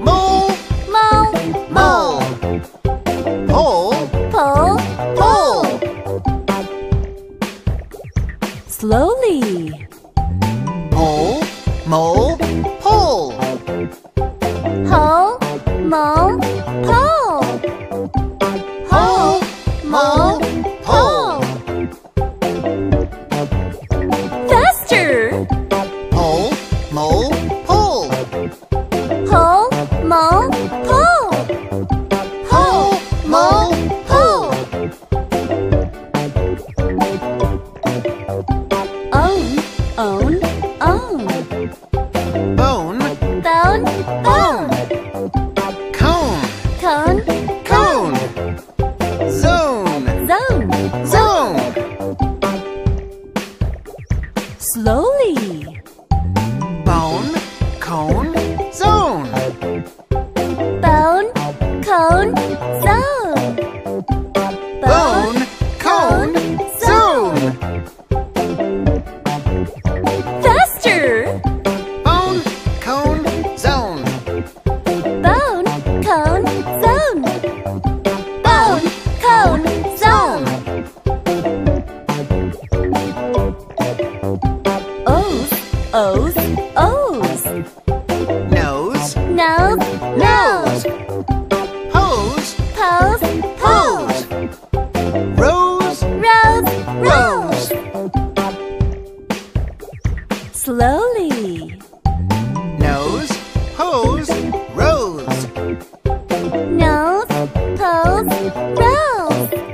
Mole, Mole mole. Hole, Pole hole. Slowly. Oh, mo, ho, Mole, Bone, Bone? Bone. Cone, Cone? Cone. Zone, Zone. Zone. Slowly. Bone, cone, zone. Bone? Cone? Zone O's O's. O's Nose, Nose Nose. Hose, Pose Pose. Rose, Rose rose. Slowly. Nose, hose, rose. Nose Pose Rose